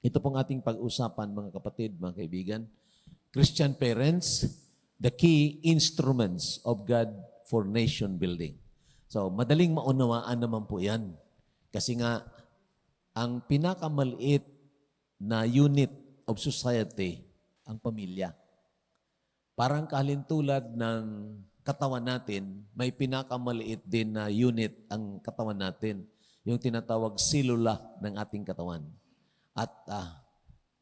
Ito pong ating pag-usapan mga kapatid, mga kaibigan. Christian parents, the key instruments of God for nation building. So, madaling maunawaan naman po yan. Kasi nga, ang pinakamaliit na unit of society, ang pamilya. Parang kalintulad ng katawan natin, may pinakamaliit din na unit ang katawan natin, yung tinatawag silula ng ating katawan. At uh,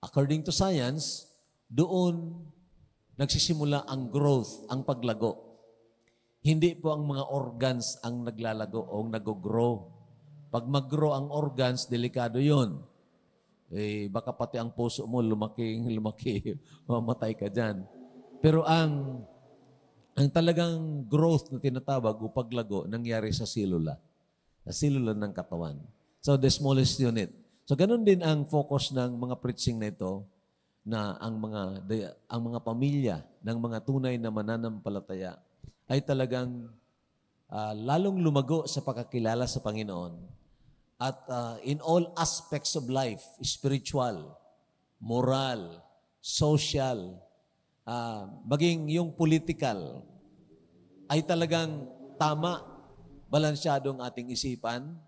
according to science, doon nagsisimula ang growth, ang paglago. Hindi po ang mga organs ang naglalago o nag-grow. Pag mag-grow ang organs, delikado yon. Eh, baka pati ang puso mo lumaki, lumaki, mamatay ka dyan. Pero ang ang talagang growth na tinatawag o paglago nangyari sa silula. Sa silula ng katawan. So the smallest unit. So ganun din ang focus ng mga preaching na ito na ang mga ang mga pamilya ng mga tunay na mananampalataya ay talagang uh, lalong lumago sa pagkakilala sa Panginoon at uh, in all aspects of life, spiritual, moral, social, uh, maging yung political, ay talagang tama, balansyadong ating isipan,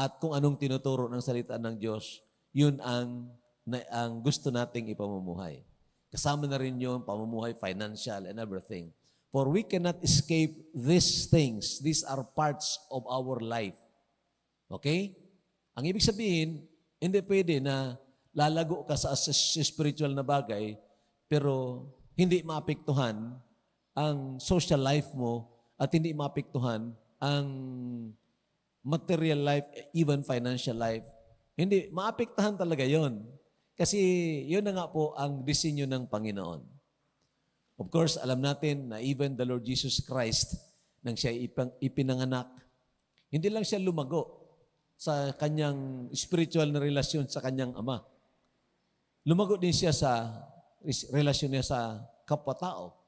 at kung anong tinuturo ng salita ng Diyos, yun ang, na, ang gusto nating ipamumuhay. Kasama na rin yung pamumuhay, financial and everything. For we cannot escape these things. These are parts of our life. Okay? Ang ibig sabihin, hindi pwede na lalago ka sa spiritual na bagay, pero hindi maapektuhan ang social life mo at hindi maapektuhan ang material life, even financial life. Hindi, maapektahan talaga yon. Kasi yun na nga po ang disenyo ng Panginoon. Of course, alam natin na even the Lord Jesus Christ, nang siya ipinanganak, hindi lang siya lumago sa kanyang spiritual na relasyon sa kanyang ama. Lumago din siya sa relasyon niya sa kapwa-tao.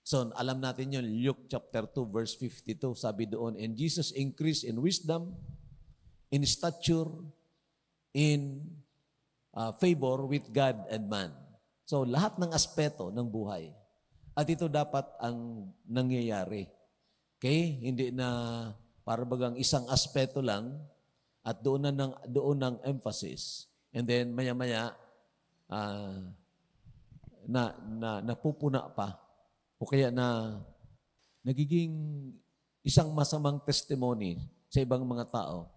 So, alam natin yun, Luke chapter 2, verse 52, sabi doon, And Jesus increased in wisdom, in stature, in uh, favor with God and man. So, lahat ng aspeto ng buhay. At ito dapat ang nangyayari. Okay? Hindi na para bagang isang aspeto lang at doon na ng, doon ng emphasis. And then, maya-maya, uh, na, na, napupuna pa o kaya na nagiging isang masamang testimony sa ibang mga tao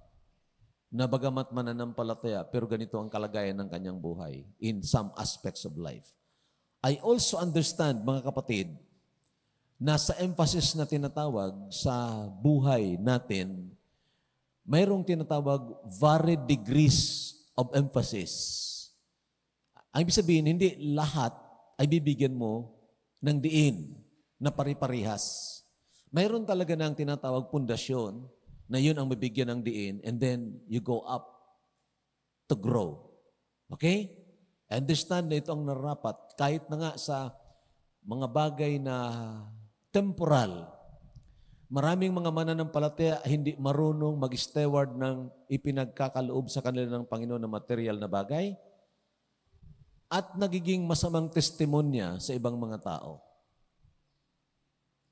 na bagamat mananampalataya, pero ganito ang kalagayan ng kanyang buhay in some aspects of life. I also understand, mga kapatid, na sa emphasis na tinatawag sa buhay natin, mayroong tinatawag varied degrees of emphasis. Ang ibig sabihin, hindi lahat ay bibigyan mo ng diin na pari-parihas. Mayroon talaga ng tinatawag pundasyon na yun ang mabigyan ng diin and then you go up to grow. Okay? Understand na ito ang narapat kahit na nga sa mga bagay na temporal. Maraming mga mananampalataya hindi marunong mag-steward ng ipinagkakaloob sa kanila ng Panginoon na material na bagay at nagiging masamang testimonya sa ibang mga tao.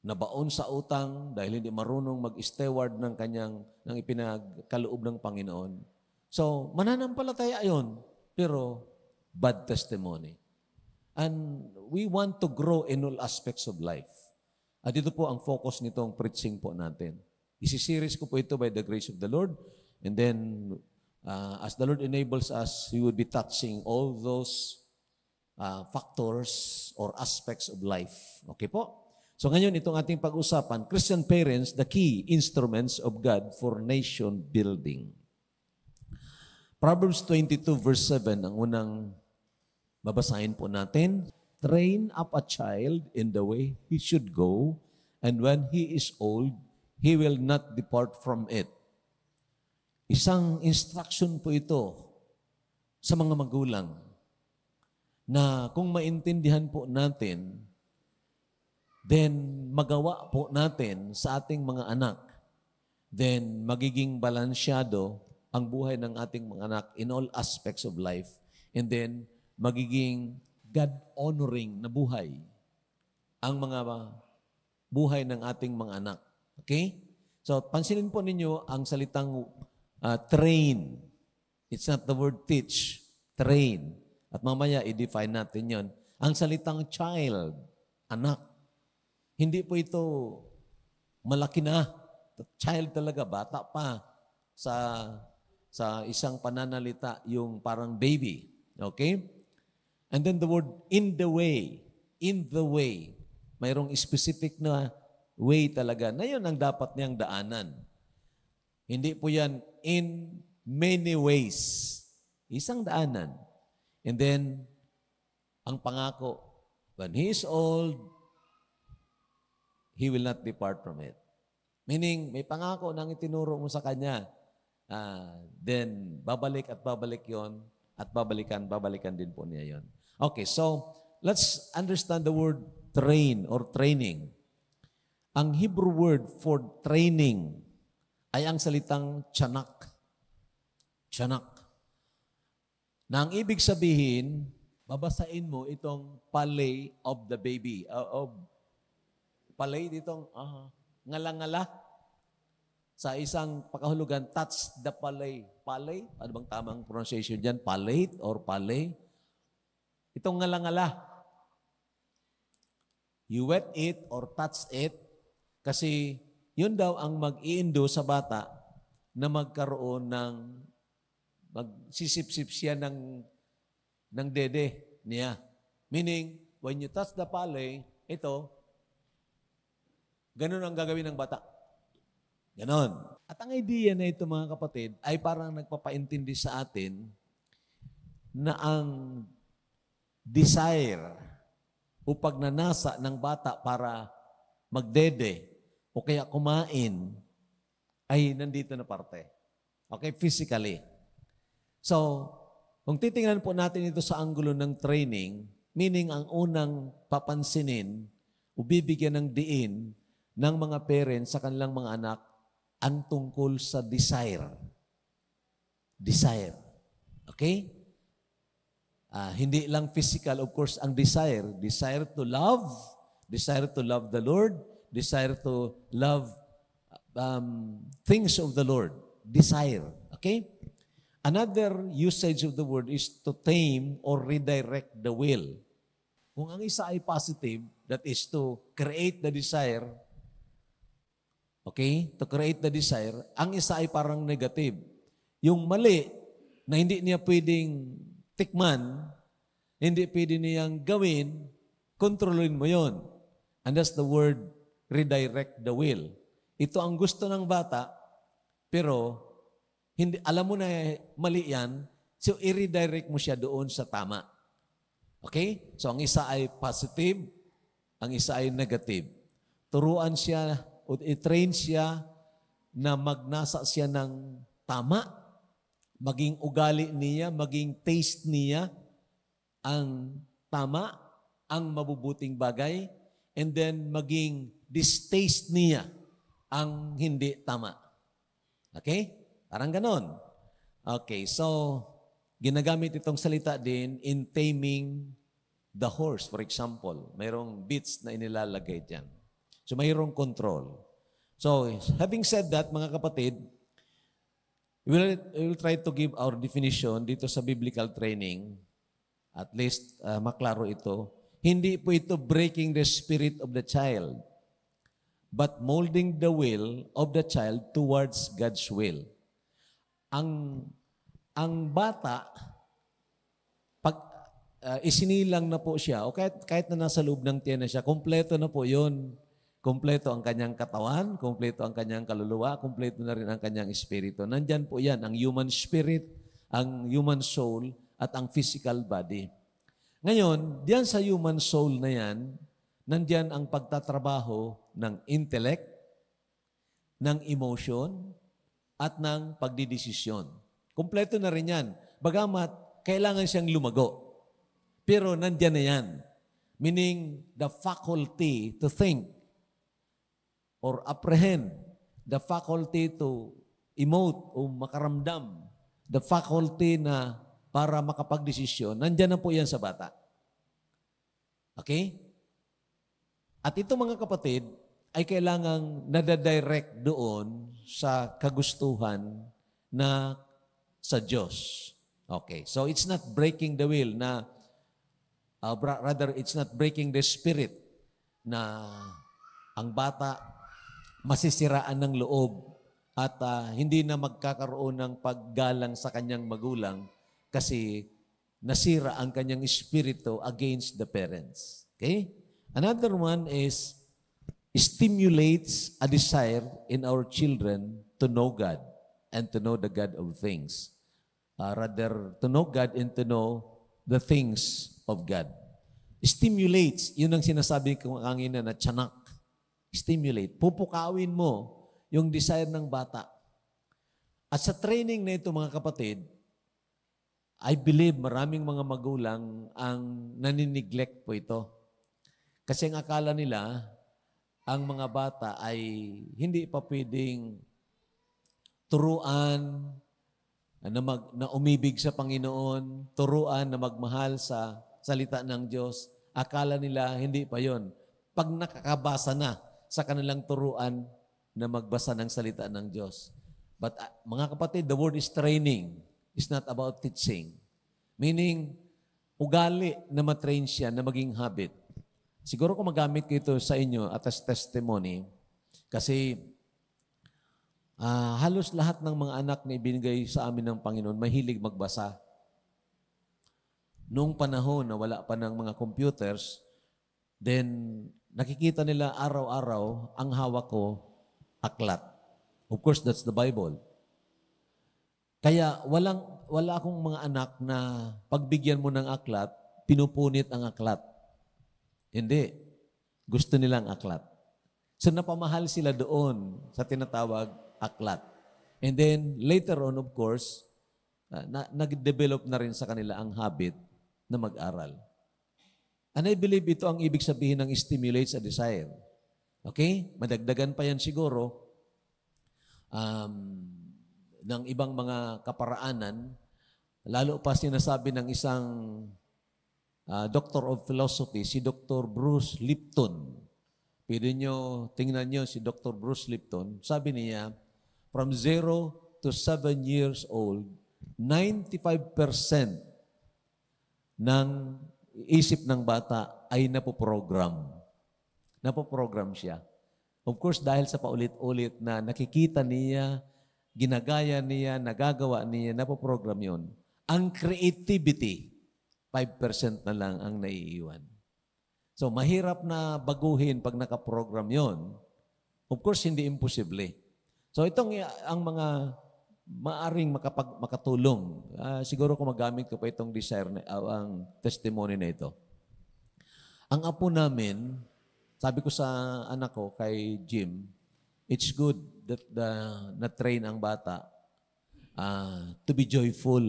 Nabaon sa utang dahil hindi marunong mag-steward ng kanyang ng ipinagkaloob ng Panginoon. So, mananampalataya yon, pero bad testimony. And we want to grow in all aspects of life. At ito po ang focus nitong preaching po natin. Isisiris ko po ito by the grace of the Lord. And then, uh, as the Lord enables us, we would be touching all those uh, factors or aspects of life. Okay po? So ngayon, itong ating pag-usapan, Christian parents, the key instruments of God for nation building. Proverbs 22 verse 7, ang unang babasahin po natin. Train up a child in the way he should go, and when he is old, he will not depart from it. Isang instruction po ito sa mga magulang na kung maintindihan po natin, then magawa po natin sa ating mga anak, then magiging balansyado ang buhay ng ating mga anak in all aspects of life. and then magiging God-honoring na buhay ang mga buhay ng ating mga anak. Okay? So, pansinin po ninyo ang salitang uh, train. It's not the word teach. Train. At mamaya, i-define natin yon. Ang salitang child, anak. Hindi po ito malaki na. Child talaga, bata pa sa sa isang pananalita yung parang baby. Okay? And then the word in the way. In the way. Mayroong specific na way talaga na yun ang dapat niyang daanan. Hindi po yan in many ways. Isang daanan. And then, ang pangako, when he is old, he will not depart from it. Meaning, may pangako nang itinuro mo sa kanya. Uh, then, babalik at babalik yon at babalikan, babalikan din po niya yon. Okay, so let's understand the word train or training. Ang Hebrew word for training ay ang salitang tiyanak. Tiyanak. Na ang ibig sabihin, babasain mo itong palay of the baby. Uh, of palay ditong uh, ngala-ngala. Sa isang pakahulugan, touch the palay. Palay? Ano bang tamang pronunciation dyan? Palate or palay? Itong ngala-ngala. You wet it or touch it, kasi yun daw ang mag-iindo sa bata na magkaroon ng magsisip-sip siya ng ng dede niya. Meaning, when you touch the palay, ito, ganun ang gagawin ng bata. Ganon. At ang idea na ito mga kapatid ay parang nagpapaintindi sa atin na ang desire o pagnanasa ng bata para magdede o kaya kumain ay nandito na parte. Okay, physically. So, kung titingnan po natin ito sa anggulo ng training, meaning ang unang papansinin o bibigyan ng diin ng mga parents sa kanilang mga anak ang tungkol sa desire. Desire. Okay? Uh, hindi lang physical, of course, ang desire. Desire to love, desire to love the Lord, desire to love um, things of the Lord. Desire. Okay? Another usage of the word is to tame or redirect the will. Kung ang isa ay positive, that is to create the desire, okay? To create the desire, ang isa ay parang negative. Yung mali, na hindi niya pwedeng tikman, hindi pwede niyang gawin, kontrolin mo yon. And that's the word redirect the will. Ito ang gusto ng bata, pero hindi, alam mo na mali yan, so i-redirect mo siya doon sa tama. Okay? So ang isa ay positive, ang isa ay negative. Turuan siya o i-train siya na magnasa siya ng tama, maging ugali niya, maging taste niya ang tama, ang mabubuting bagay, and then maging distaste niya ang hindi tama. Okay? Parang ganon. Okay, so ginagamit itong salita din in taming the horse, for example. Mayroong bits na inilalagay dyan. So mayroong control. So, having said that, mga kapatid, we will, we will try to give our definition dito sa biblical training. At least, uh, maklaro ito. Hindi po ito breaking the spirit of the child but molding the will of the child towards God's will. Ang ang bata pag uh, isinilang na po siya o kahit kahit na nasa loob ng tiyan na siya, kompleto na po 'yon. Kompleto ang kanyang katawan, kompleto ang kanyang kaluluwa, kompleto na rin ang kanyang espiritu. Nandyan po 'yan ang human spirit, ang human soul at ang physical body. Ngayon, diyan sa human soul na 'yan, nandiyan ang pagtatrabaho ng intellect, ng emotion, at ng pagdidesisyon. Kompleto na rin yan. Bagamat, kailangan siyang lumago. Pero nandiyan na yan. Meaning, the faculty to think or apprehend, the faculty to emote o makaramdam, the faculty na para makapagdesisyon, nandyan na po yan sa bata. Okay? At ito mga kapatid, ay kailangang nadadirect doon sa kagustuhan na sa Diyos. Okay, so it's not breaking the will na, uh, rather it's not breaking the spirit na ang bata masisiraan ng loob at uh, hindi na magkakaroon ng paggalang sa kanyang magulang kasi nasira ang kanyang espiritu against the parents. Okay? Another one is stimulates a desire in our children to know God and to know the God of things. Uh, rather, to know God and to know the things of God. Stimulates, yun ang sinasabi ko kanina na tiyanak. Stimulate. Pupukawin mo yung desire ng bata. At sa training na ito mga kapatid, I believe maraming mga magulang ang naniniglect po ito. Kasi ang akala nila, ang mga bata ay hindi pa pwedeng turuan na, mag, na umibig sa Panginoon, turuan na magmahal sa salita ng Diyos. Akala nila hindi pa yon. Pag nakakabasa na sa kanilang turuan na magbasa ng salita ng Diyos. But uh, mga kapatid, the word is training. It's not about teaching. Meaning, ugali na matrain siya na maging habit. Siguro kung magamit ko ito sa inyo at as testimony, kasi uh, halos lahat ng mga anak na ibinigay sa amin ng Panginoon, mahilig magbasa. Noong panahon na wala pa ng mga computers, then nakikita nila araw-araw ang hawak ko, aklat. Of course, that's the Bible. Kaya walang, wala akong mga anak na pagbigyan mo ng aklat, pinupunit ang aklat. Hindi. Gusto nilang aklat. So napamahal sila doon sa tinatawag aklat. And then later on, of course, uh, na, nag-develop na rin sa kanila ang habit na mag-aral. And I believe ito ang ibig sabihin ng stimulates a desire. Okay? Madagdagan pa yan siguro um, ng ibang mga kaparaanan, lalo pa sinasabi ng isang uh, Doctor of Philosophy, si Dr. Bruce Lipton. Pwede nyo, tingnan nyo si Dr. Bruce Lipton. Sabi niya, from 0 to 7 years old, 95% ng isip ng bata ay napoprogram. Napoprogram siya. Of course, dahil sa paulit-ulit na nakikita niya, ginagaya niya, nagagawa niya, napoprogram yon. Ang creativity, 5% na lang ang naiiwan. So, mahirap na baguhin pag nakaprogram yon. Of course, hindi imposible. So, itong ang mga maaring makapag, makatulong. Uh, siguro kung magamit ko pa itong desire, na, uh, ang testimony na ito. Ang apo namin, sabi ko sa anak ko, kay Jim, it's good that the, na-train ang bata uh, to be joyful,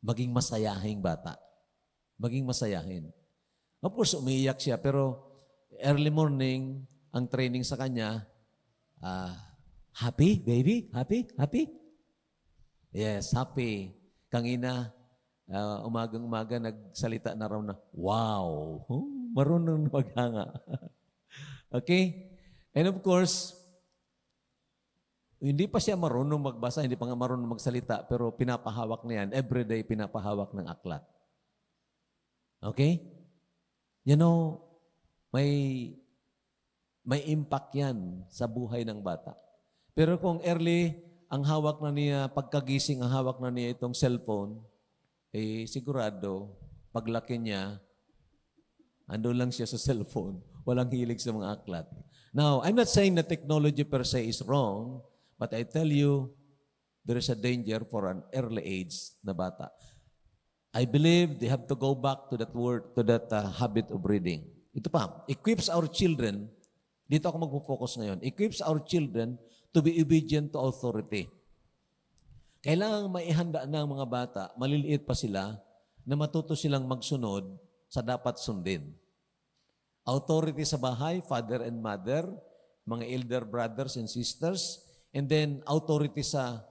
maging masayahing bata maging masayahin. Of course, umiiyak siya, pero early morning, ang training sa kanya, uh, happy, baby? Happy? Happy? Yes, happy. Kangina, uh, umagang-umaga, nagsalita na raw na, wow, huh? marunong na maghanga. okay? And of course, hindi pa siya marunong magbasa, hindi pa nga marunong magsalita, pero pinapahawak na yan. Everyday pinapahawak ng aklat. Okay? You know, may may impact yan sa buhay ng bata. Pero kung early, ang hawak na niya, pagkagising, ang hawak na niya itong cellphone, eh sigurado, paglaki niya, ando lang siya sa cellphone. Walang hilig sa mga aklat. Now, I'm not saying that technology per se is wrong, but I tell you, there is a danger for an early age na bata. I believe they have to go back to that word, to that uh, habit of reading. Ito pa, equips our children, dito ako magpo-focus ngayon, equips our children to be obedient to authority. Kailangan maihanda ng mga bata, maliliit pa sila, na matuto silang magsunod sa dapat sundin. Authority sa bahay, father and mother, mga elder brothers and sisters, and then authority sa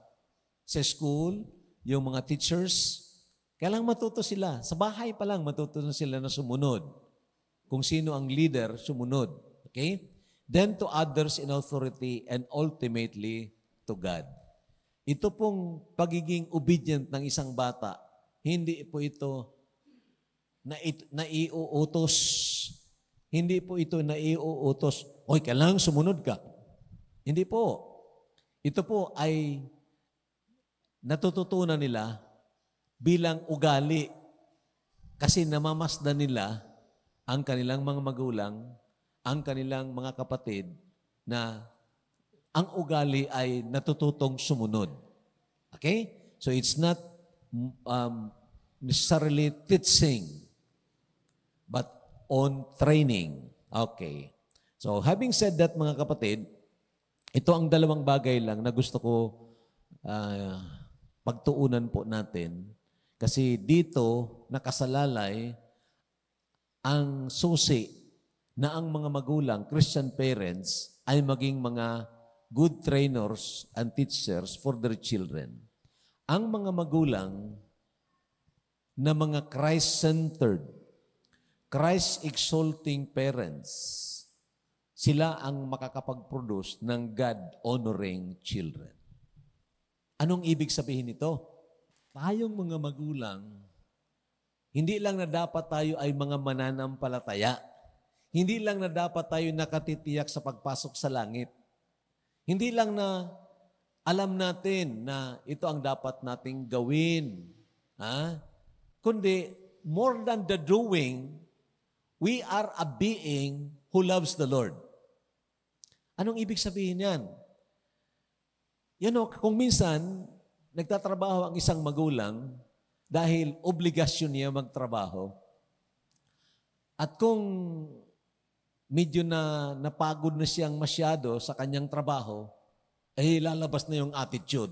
sa school, yung mga teachers, Kailangan matuto sila. Sa bahay pa lang, matuto na sila na sumunod. Kung sino ang leader, sumunod. Okay? Then to others in authority and ultimately to God. Ito pong pagiging obedient ng isang bata, hindi po ito na, na iuutos. Hindi po ito na iuutos. Oy, kailangan sumunod ka. Hindi po. Ito po ay natututunan nila bilang ugali kasi namamasdan nila ang kanilang mga magulang, ang kanilang mga kapatid na ang ugali ay natututong sumunod. Okay? So it's not um, necessarily teaching, but on training. Okay. So having said that mga kapatid, ito ang dalawang bagay lang na gusto ko uh, pagtuunan po natin kasi dito nakasalalay ang susi na ang mga magulang, Christian parents, ay maging mga good trainers and teachers for their children. Ang mga magulang na mga Christ-centered, Christ-exalting parents, sila ang makakapag-produce ng God-honoring children. Anong ibig sabihin nito? Tayong mga magulang, hindi lang na dapat tayo ay mga mananampalataya. Hindi lang na dapat tayo nakatitiyak sa pagpasok sa langit. Hindi lang na alam natin na ito ang dapat nating gawin. Ha? Kundi, more than the doing, we are a being who loves the Lord. Anong ibig sabihin yan? You know, kung minsan, nagtatrabaho ang isang magulang dahil obligasyon niya magtrabaho. At kung medyo na napagod na siyang masyado sa kanyang trabaho, ay lalabas na yung attitude.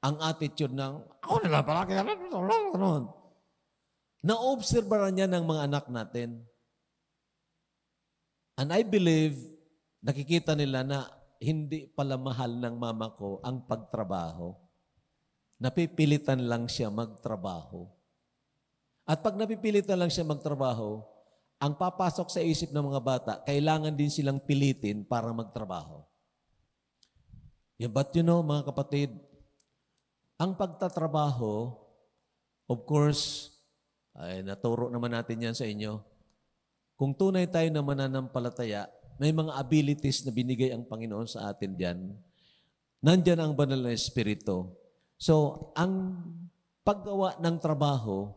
Ang attitude ng, ako nila palagi, ano, na-observe niya ng mga anak natin. And I believe, nakikita nila na hindi pala mahal ng mama ko ang pagtrabaho napipilitan lang siya magtrabaho. At pag napipilitan lang siya magtrabaho, ang papasok sa isip ng mga bata, kailangan din silang pilitin para magtrabaho. Yeah, but you know, mga kapatid, ang pagtatrabaho, of course, ay naturo naman natin yan sa inyo. Kung tunay tayo na mananampalataya, may mga abilities na binigay ang Panginoon sa atin diyan. Nandiyan ang banal na Espiritu So, ang paggawa ng trabaho,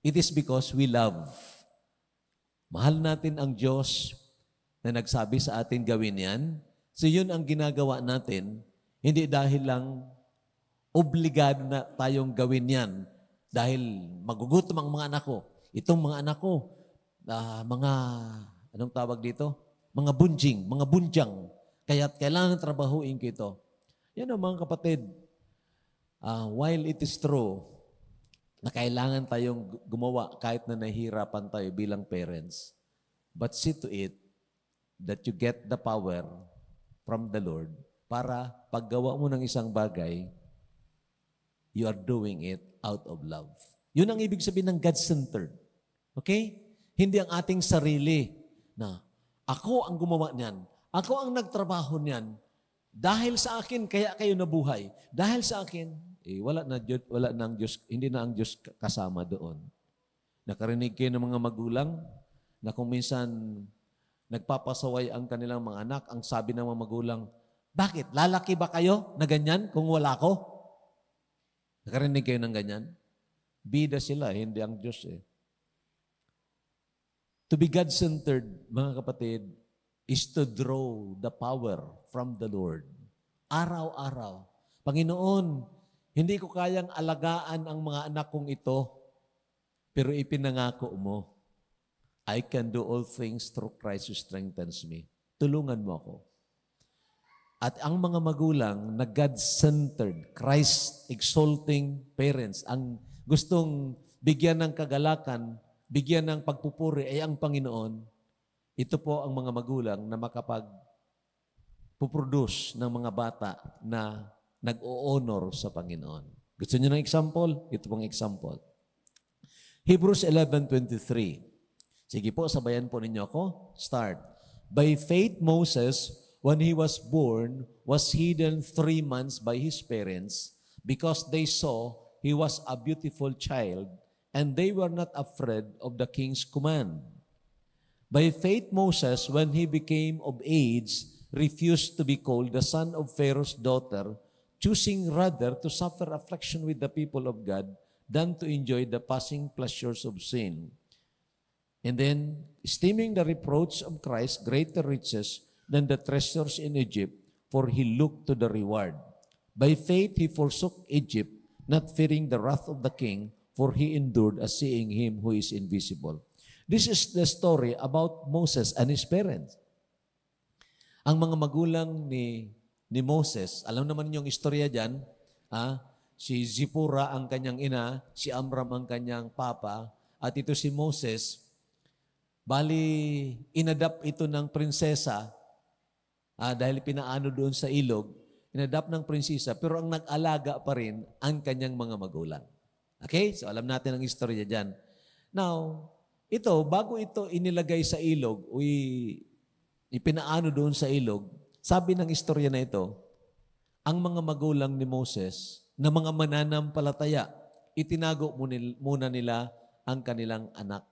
it is because we love. Mahal natin ang Diyos na nagsabi sa atin gawin yan. So, yun ang ginagawa natin, hindi dahil lang obligado na tayong gawin yan dahil magugutom ang mga anak ko. Itong mga anak ko, uh, mga, anong tawag dito? Mga bunjing, mga bunjang. Kaya kailangan trabahuin ko ito. Yan ang mga kapatid, uh, while it is true na kailangan tayong gumawa kahit na nahihirapan tayo bilang parents, but see to it that you get the power from the Lord para paggawa mo ng isang bagay, you are doing it out of love. Yun ang ibig sabihin ng God-centered. Okay? Hindi ang ating sarili na ako ang gumawa niyan. Ako ang nagtrabaho niyan. Dahil sa akin, kaya kayo nabuhay. Dahil sa akin, eh, wala na Diyos, wala na ang Diyos, hindi na ang Diyos kasama doon. Nakarinig kayo ng mga magulang na kung minsan nagpapasaway ang kanilang mga anak, ang sabi ng mga magulang, bakit? Lalaki ba kayo na ganyan kung wala ko? Nakarinig kayo ng ganyan? Bida sila, hindi ang Diyos eh. To be God-centered, mga kapatid, is to draw the power from the Lord. Araw-araw. Panginoon, hindi ko kayang alagaan ang mga anak kong ito, pero ipinangako mo, I can do all things through Christ who strengthens me. Tulungan mo ako. At ang mga magulang na God-centered, Christ-exalting parents, ang gustong bigyan ng kagalakan, bigyan ng pagpupuri ay ang Panginoon, ito po ang mga magulang na makapag puproduce ng mga bata na nag-o-honor sa Panginoon. Gusto niyo ng example? Ito pong example. Hebrews 11.23. Sige po, sabayan po ninyo ako. Start. By faith, Moses, when he was born, was hidden three months by his parents because they saw he was a beautiful child and they were not afraid of the king's command. By faith, Moses, when he became of age, refused to be called the son of Pharaoh's daughter, choosing rather to suffer affliction with the people of God than to enjoy the passing pleasures of sin. And then, esteeming the reproach of Christ greater riches than the treasures in Egypt, for he looked to the reward. By faith he forsook Egypt, not fearing the wrath of the king, for he endured as seeing him who is invisible. This is the story about Moses and his parents. Ang mga magulang ni, ni Moses, alam naman niyo yung istorya dyan, ah, si Zipura ang kanyang ina, si Amram ang kanyang papa, at ito si Moses, bali inadapt ito ng prinsesa ah, dahil pinaano doon sa ilog, inadapt ng prinsesa, pero ang nag-alaga pa rin ang kanyang mga magulang. Okay? So alam natin ang istorya dyan. Now, ito, bago ito inilagay sa ilog, uy, ipinaano doon sa ilog, sabi ng istorya na ito, ang mga magulang ni Moses na mga mananampalataya, itinago muna nila ang kanilang anak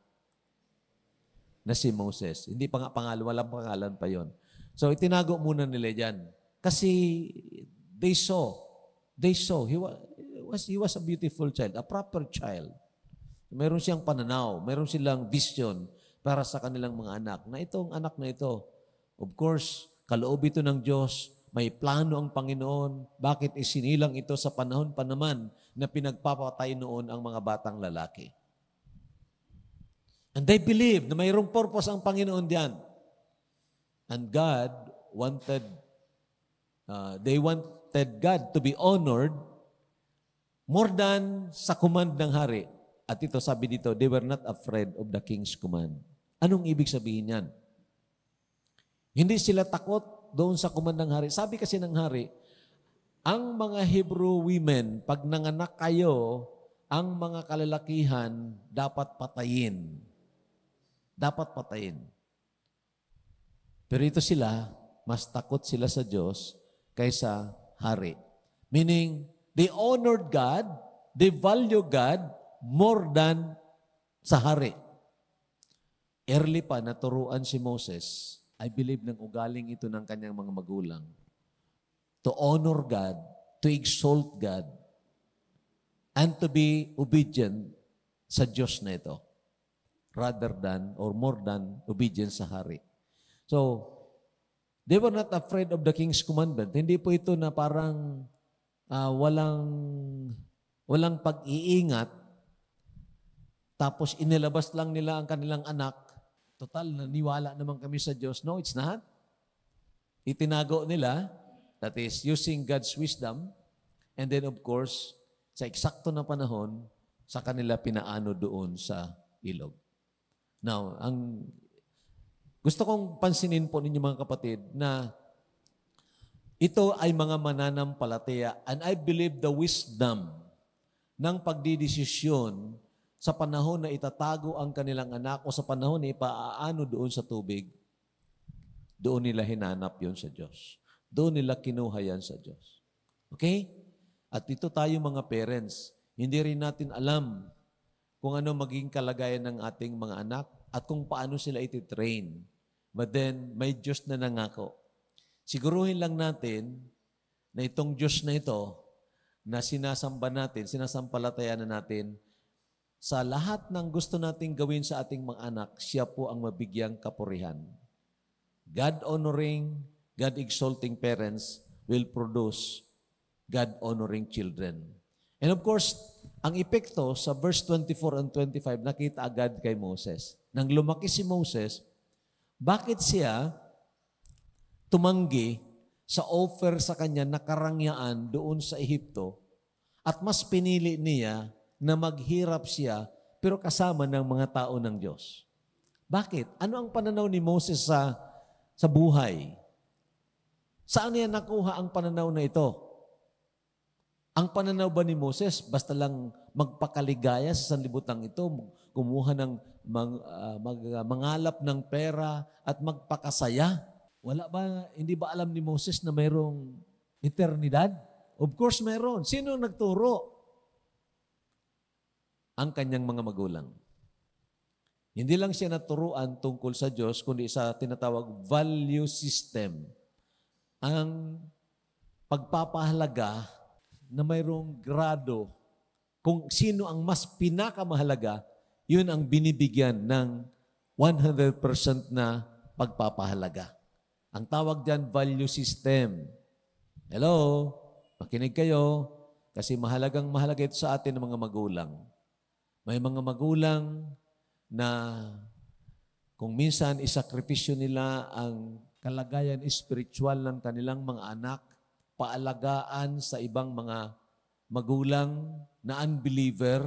na si Moses. Hindi pa nga pangalan, walang pangalan pa yon. So itinago muna nila dyan. Kasi they saw, they saw, he was, he was a beautiful child, a proper child. Meron siyang pananaw, meron silang vision para sa kanilang mga anak, na itong anak na ito, Of course, kaloob ito ng Diyos, may plano ang Panginoon. Bakit isinilang ito sa panahon pa naman na pinagpapatay noon ang mga batang lalaki? And they believe na mayroong purpose ang Panginoon diyan. And God wanted, uh, they wanted God to be honored more than sa command ng hari. At ito sabi dito, they were not afraid of the king's command. Anong ibig sabihin yan? Hindi sila takot doon sa kumandang hari. Sabi kasi ng hari, ang mga Hebrew women, pag nanganak kayo, ang mga kalalakihan dapat patayin. Dapat patayin. Pero ito sila, mas takot sila sa Diyos kaysa hari. Meaning, they honored God, they value God more than sa hari. Early pa, naturuan si Moses I believe ng ugaling ito ng kanyang mga magulang to honor God, to exalt God, and to be obedient sa Diyos na ito rather than or more than obedience sa hari. So, they were not afraid of the king's commandment. Hindi po ito na parang uh, walang walang pag-iingat tapos inilabas lang nila ang kanilang anak Total, naniwala naman kami sa Diyos. No, it's not. Itinago nila, that is, using God's wisdom, and then of course, sa eksakto na panahon, sa kanila pinaano doon sa ilog. Now, ang gusto kong pansinin po ninyo mga kapatid na ito ay mga mananampalataya and I believe the wisdom ng pagdidesisyon sa panahon na itatago ang kanilang anak o sa panahon na ipaaano doon sa tubig, doon nila hinanap yon sa Diyos. Doon nila kinuha yan sa Diyos. Okay? At ito tayo mga parents, hindi rin natin alam kung ano maging kalagayan ng ating mga anak at kung paano sila ititrain. But then, may Diyos na nangako. Siguruhin lang natin na itong Diyos na ito na sinasamba natin, sinasampalataya na natin, sa lahat ng gusto nating gawin sa ating mga anak, siya po ang mabigyang kapurihan. God-honoring, God-exalting parents will produce God-honoring children. And of course, ang epekto sa verse 24 and 25, nakita agad kay Moses. Nang lumaki si Moses, bakit siya tumanggi sa offer sa kanya na karangyaan doon sa Ehipto at mas pinili niya na maghirap siya pero kasama ng mga tao ng Diyos. Bakit? Ano ang pananaw ni Moses sa, sa buhay? Saan niya nakuha ang pananaw na ito? Ang pananaw ba ni Moses, basta lang magpakaligaya sa sanlibutan ito, kumuha ng mang, uh, mag, uh, mangalap ng pera at magpakasaya? Wala ba, hindi ba alam ni Moses na mayroong eternidad? Of course meron. Sino nagturo? Ang kanyang mga magulang. Hindi lang siya naturuan tungkol sa Diyos, kundi sa tinatawag value system. Ang pagpapahalaga na mayroong grado kung sino ang mas pinakamahalaga, yun ang binibigyan ng 100% na pagpapahalaga. Ang tawag dyan, value system. Hello? Makinig kayo. Kasi mahalagang mahalaga ito sa atin ng mga magulang. May mga magulang na kung minsan isakripisyo nila ang kalagayan spiritual ng kanilang mga anak, paalagaan sa ibang mga magulang na unbeliever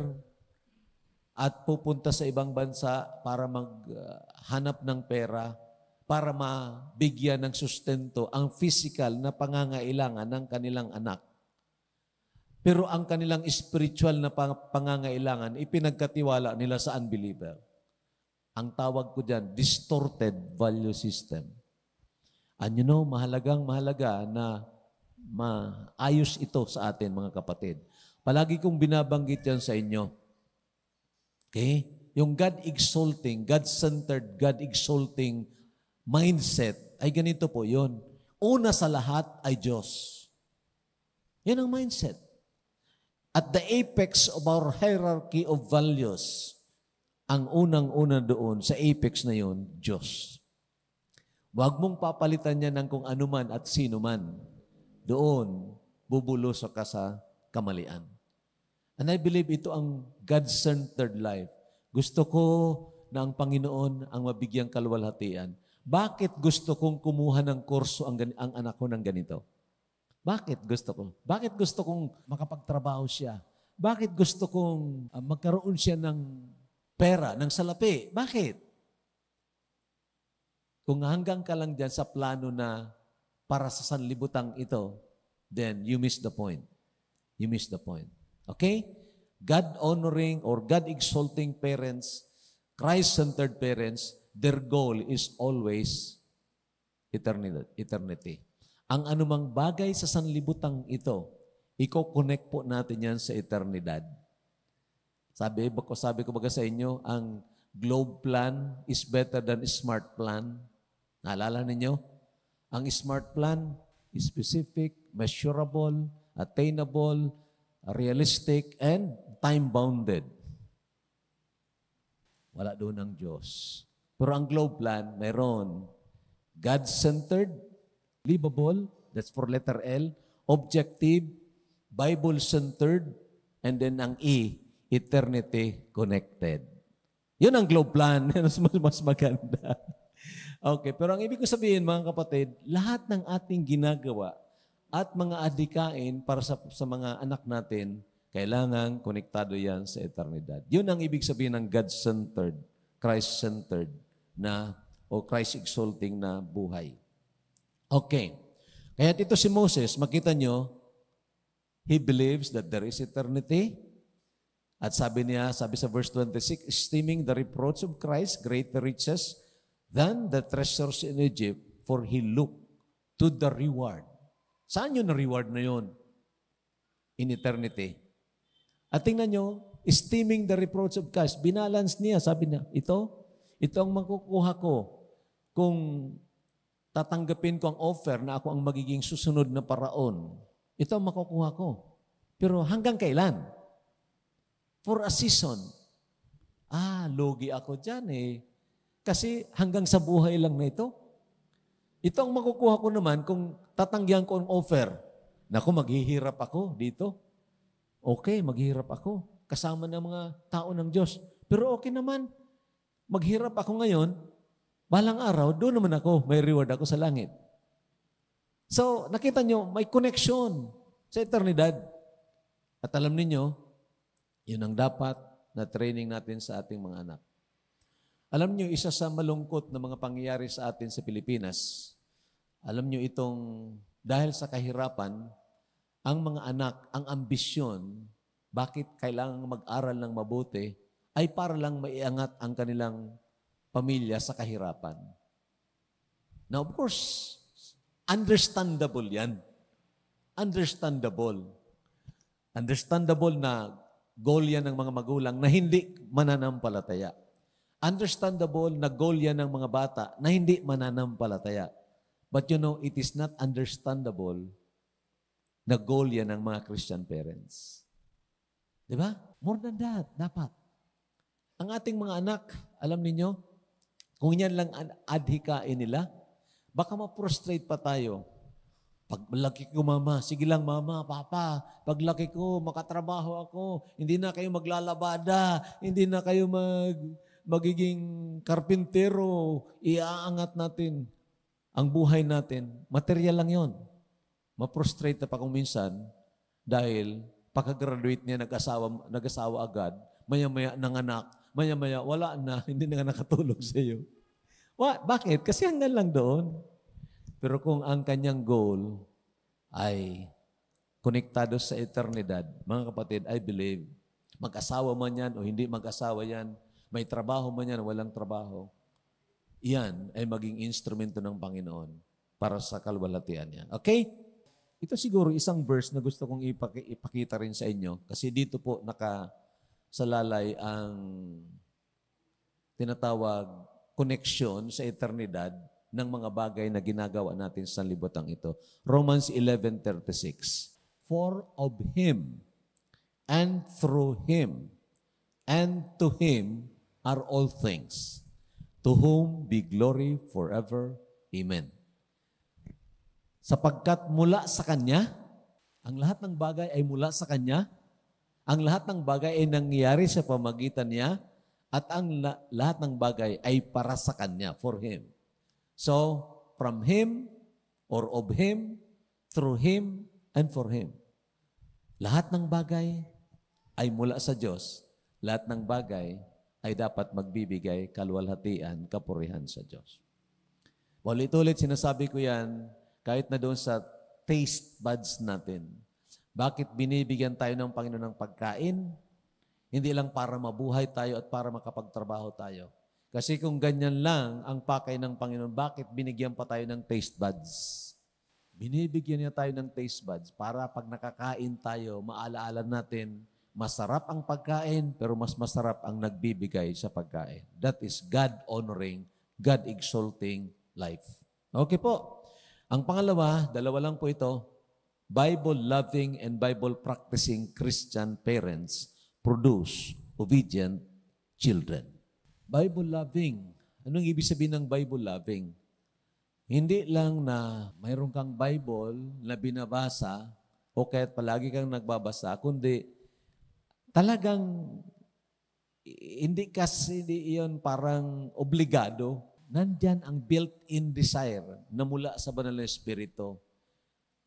at pupunta sa ibang bansa para maghanap ng pera para mabigyan ng sustento ang physical na pangangailangan ng kanilang anak. Pero ang kanilang spiritual na pangangailangan, ipinagkatiwala nila sa unbeliever. Ang tawag ko dyan, distorted value system. And you know, mahalagang mahalaga na maayos ito sa atin, mga kapatid. Palagi kong binabanggit yan sa inyo. Okay? Yung God-exalting, God-centered, God-exalting mindset ay ganito po yon. Una sa lahat ay Diyos. Yan ang mindset. At the apex of our hierarchy of values ang unang-una doon, sa apex na yon, Diyos. Huwag mong papalitan niya ng kung ano man at sino man. Doon, bubulos ka sa kamalian. And I believe ito ang God-centered life. Gusto ko na ang Panginoon ang mabigyang kalwalhatian. Bakit gusto kong kumuha ng kurso ang, ang anak ko ng ganito? Bakit gusto ko? Bakit gusto kong makapagtrabaho siya? Bakit gusto kong uh, magkaroon siya ng pera, ng salapi. Bakit? Kung hanggang ka lang dyan sa plano na para sa sanlibutang ito, then you miss the point. You miss the point. Okay? God-honoring or God-exalting parents, Christ-centered parents, their goal is always eternity. Ang anumang bagay sa sanlibutang ito, i-connect po natin yan sa eternidad. Sabi, ko sabi ko baga sa inyo, ang globe plan is better than smart plan. Naalala ninyo? Ang smart plan specific, measurable, attainable, realistic, and time-bounded. Wala doon ang Diyos. Pero ang globe plan, mayroon God-centered, livable, that's for letter L, objective, Bible-centered, and then ang E, eternity connected. Yun ang globe plan. mas, mas maganda. okay, pero ang ibig ko sabihin, mga kapatid, lahat ng ating ginagawa at mga adikain para sa, sa mga anak natin, kailangan konektado yan sa eternidad. Yun ang ibig sabihin ng God-centered, Christ-centered na o Christ-exalting na buhay. Okay. Kaya dito si Moses, makita nyo, he believes that there is eternity, at sabi niya, sabi sa verse 26, esteeming the reproach of Christ greater riches than the treasures in Egypt, for he looked to the reward. Saan yun na reward na yun? In eternity. At tingnan nyo, esteeming the reproach of Christ, binalance niya, sabi niya, ito, ito ang makukuha ko kung tatanggapin ko ang offer na ako ang magiging susunod na paraon. Ito ang makukuha ko. Pero hanggang kailan? for a season. Ah, logi ako dyan eh. Kasi hanggang sa buhay lang na ito. Ito ang makukuha ko naman kung tatanggihan ko ang offer. Naku, maghihirap ako dito. Okay, maghihirap ako. Kasama ng mga tao ng Diyos. Pero okay naman. Maghirap ako ngayon. Balang araw, doon naman ako. May reward ako sa langit. So, nakita nyo, may connection sa eternidad. At alam niyo yun ang dapat na training natin sa ating mga anak. Alam nyo, isa sa malungkot na mga pangyayari sa atin sa Pilipinas, alam nyo itong dahil sa kahirapan, ang mga anak, ang ambisyon, bakit kailangang mag-aral ng mabuti, ay para lang maiangat ang kanilang pamilya sa kahirapan. Now, of course, understandable yan. Understandable. Understandable na goal yan ng mga magulang na hindi mananampalataya. Understandable na goal yan ng mga bata na hindi mananampalataya. But you know, it is not understandable na goal yan ng mga Christian parents. Di ba? More than that, dapat. Ang ating mga anak, alam ninyo, kung yan lang adhikain nila, baka ma-frustrate pa tayo. Pag laki ko, mama, sige lang, mama, papa, pag laki ko, makatrabaho ako, hindi na kayo maglalabada, hindi na kayo mag, magiging karpintero, iaangat natin ang buhay natin. Material lang yon. Ma-frustrate na pa kung minsan dahil pagka-graduate niya, nag-asawa, nag-asawa agad, maya-maya nanganak, maya-maya wala na, hindi na nakatulog sa iyo. What? Bakit? Kasi hanggang lang doon. Pero kung ang kanyang goal ay konektado sa eternidad, mga kapatid, I believe, mag-asawa man yan o hindi mag-asawa yan, may trabaho man yan o walang trabaho, yan ay maging instrumento ng Panginoon para sa kalwalatian niya. Okay? Ito siguro isang verse na gusto kong ipakita rin sa inyo kasi dito po naka salalay ang tinatawag koneksyon sa eternidad ng mga bagay na ginagawa natin sa libotang ito. Romans 11.36 For of Him, and through Him, and to Him are all things, to whom be glory forever. Amen. Sapagkat mula sa Kanya, ang lahat ng bagay ay mula sa Kanya, ang lahat ng bagay ay nangyayari sa pamagitan niya, at ang la- lahat ng bagay ay para sa Kanya, for Him. So, from Him or of Him, through Him, and for Him. Lahat ng bagay ay mula sa Diyos. Lahat ng bagay ay dapat magbibigay kalwalhatian, kapurihan sa Diyos. Ulit-ulit sinasabi ko yan, kahit na doon sa taste buds natin. Bakit binibigyan tayo ng Panginoon ng pagkain? Hindi lang para mabuhay tayo at para makapagtrabaho tayo kasi kung ganyan lang ang pakay ng Panginoon, bakit binigyan pa tayo ng taste buds? Binibigyan niya tayo ng taste buds para pag nakakain tayo, maalaala natin, masarap ang pagkain, pero mas masarap ang nagbibigay sa pagkain. That is God-honoring, God-exalting life. Okay po. Ang pangalawa, dalawa lang po ito, Bible-loving and Bible-practicing Christian parents produce obedient children. Bible loving. Anong ibig sabihin ng Bible loving? Hindi lang na mayroon kang Bible na binabasa o kaya't palagi kang nagbabasa, kundi talagang hindi kasi hindi iyon parang obligado. Nandyan ang built-in desire na mula sa banal na Espiritu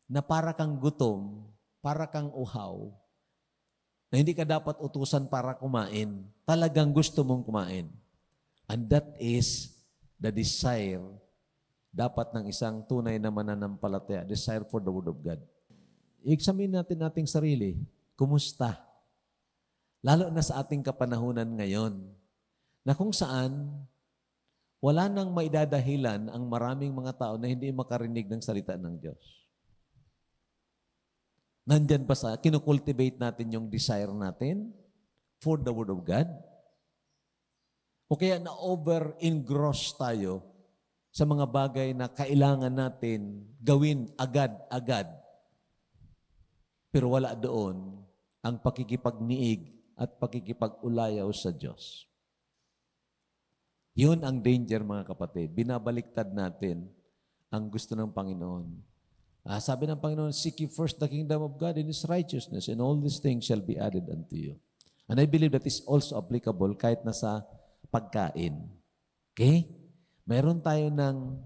na para kang gutom, para kang uhaw, na hindi ka dapat utusan para kumain. Talagang gusto mong kumain. And that is the desire dapat ng isang tunay na mananampalataya, desire for the Word of God. I-examine natin nating sarili. Kumusta? Lalo na sa ating kapanahunan ngayon, na kung saan wala nang maidadahilan ang maraming mga tao na hindi makarinig ng salita ng Diyos. Nandyan ba sa, kinukultivate natin yung desire natin for the Word of God? O kaya na-over-engross tayo sa mga bagay na kailangan natin gawin agad-agad. Pero wala doon ang pakikipagniig at pakikipag-ulayaw sa Diyos. Yun ang danger mga kapatid. Binabaliktad natin ang gusto ng Panginoon. Ah, sabi ng Panginoon, Seek ye first the kingdom of God and His righteousness, and all these things shall be added unto you. And I believe that is also applicable kahit nasa pagkain. Okay? Meron tayo ng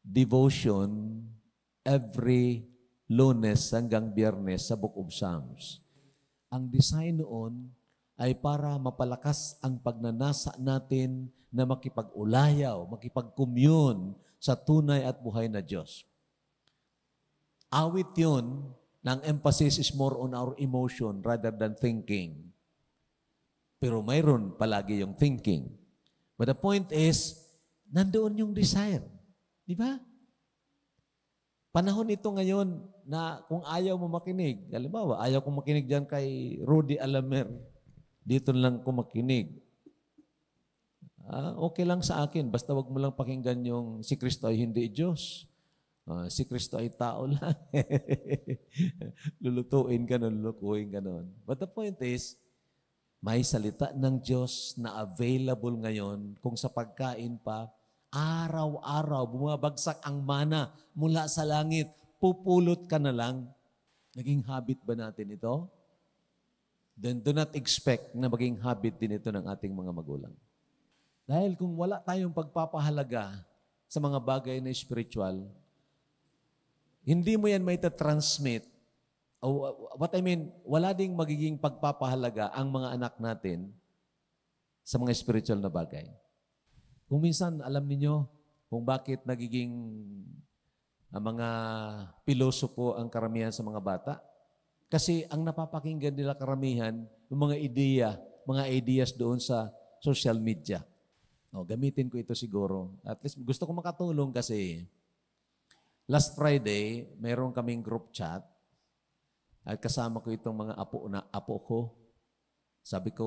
devotion every lunes hanggang biyernes sa Book of Psalms. Ang design noon ay para mapalakas ang pagnanasa natin na makipag-ulayaw, makipag-commune sa tunay at buhay na Diyos. Awit yun, ang emphasis is more on our emotion rather than thinking. Pero mayroon palagi yung thinking. But the point is, nandoon yung desire. Di ba? Panahon ito ngayon na kung ayaw mo makinig, halimbawa, ayaw kong makinig dyan kay Rudy Alamer, dito lang ko makinig. Ah, okay lang sa akin, basta wag mo lang pakinggan yung si Kristo ay hindi Diyos. Ah, si Kristo ay tao lang. Lulutuin ka nun, lulukuhin ka nun. But the point is, may salita ng Diyos na available ngayon kung sa pagkain pa, araw-araw bumabagsak ang mana mula sa langit. Pupulot ka na lang. Naging habit ba natin ito? Then do not expect na maging habit din ito ng ating mga magulang. Dahil kung wala tayong pagpapahalaga sa mga bagay na spiritual, hindi mo yan may transmit o what I mean, wala ding magiging pagpapahalaga ang mga anak natin sa mga spiritual na bagay. Kung minsan, alam niyo kung bakit nagiging ang mga pilosopo ang karamihan sa mga bata. Kasi ang napapakinggan nila karamihan, yung mga ideya, mga ideas doon sa social media. O, gamitin ko ito siguro. At least gusto ko makatulong kasi last Friday, mayroon kaming group chat at kasama ko itong mga apo na apo ko. Sabi ko,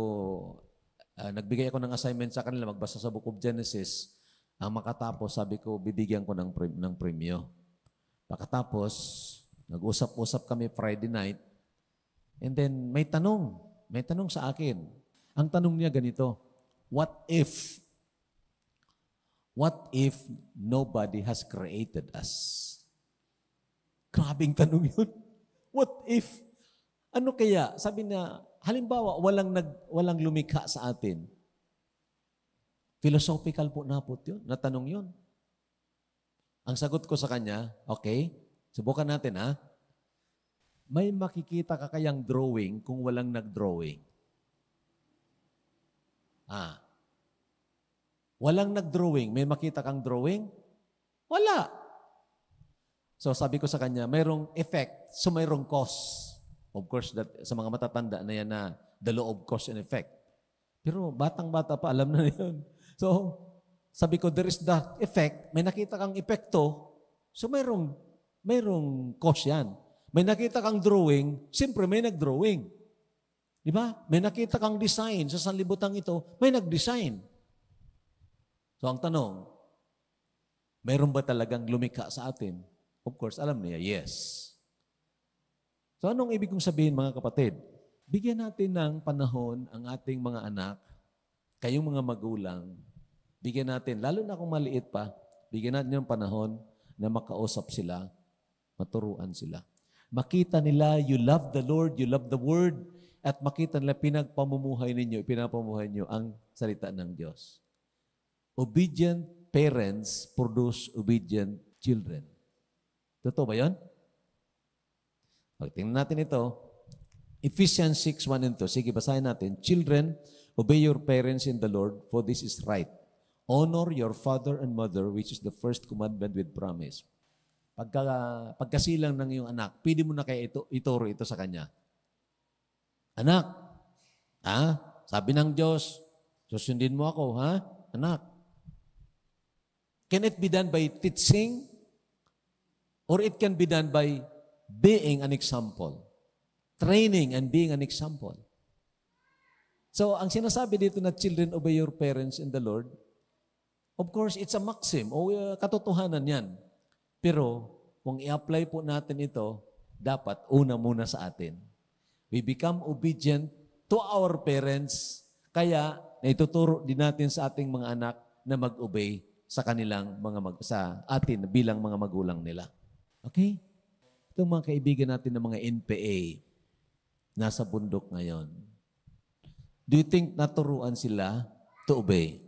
Uh, nagbigay ako ng assignment sa kanila, magbasa sa Book of Genesis. Ang makatapos, sabi ko, bibigyan ko ng, pre- ng premyo. Pagkatapos, nag-usap-usap kami Friday night. And then, may tanong. May tanong sa akin. Ang tanong niya ganito, What if, what if nobody has created us? Grabing tanong yun. What if? Ano kaya? Sabi na, halimbawa, walang, nag, walang lumikha sa atin. Philosophical po na po yun. Natanong yun. Ang sagot ko sa kanya, okay, subukan natin ha. May makikita ka kayang drawing kung walang nag-drawing? Ah. Walang nag-drawing, may makita kang drawing? Wala. So sabi ko sa kanya, mayroong effect, so mayroong cause. Of course, that, sa mga matatanda na yan na the law of cause and effect. Pero batang-bata pa, alam na yun. So, sabi ko, there is that effect. May nakita kang epekto. So, mayroong, mayroong cause yan. May nakita kang drawing, siyempre may nag-drawing. Di ba? May nakita kang design sa sanlibutan ito, may nag-design. So, ang tanong, mayroon ba talagang lumikha sa atin? Of course, alam niya, yes. So anong ibig kong sabihin mga kapatid? Bigyan natin ng panahon ang ating mga anak, kayong mga magulang, bigyan natin, lalo na kung maliit pa, bigyan natin yung panahon na makausap sila, maturuan sila. Makita nila, you love the Lord, you love the Word, at makita nila pinagpamumuhay ninyo, pinapamuhay ninyo ang salita ng Diyos. Obedient parents produce obedient children. Totoo ba yan? Pag tingnan natin ito, Ephesians 6, 1 and 2. Sige, basahin natin. Children, obey your parents in the Lord, for this is right. Honor your father and mother, which is the first commandment with promise. Pagka, pagkasilang ng iyong anak, pwede mo na kaya ito, ituro ito sa kanya. Anak, ha? Sabi ng Diyos, susundin mo ako, ha? Anak. Can it be done by teaching? Or it can be done by being an example. Training and being an example. So, ang sinasabi dito na children obey your parents in the Lord, of course, it's a maxim o uh, katotohanan yan. Pero, kung i-apply po natin ito, dapat una muna sa atin. We become obedient to our parents, kaya naituturo din natin sa ating mga anak na mag-obey sa kanilang mga mag, sa atin bilang mga magulang nila. Okay? Itong mga kaibigan natin ng mga NPA, nasa bundok ngayon. Do you think naturuan sila to obey?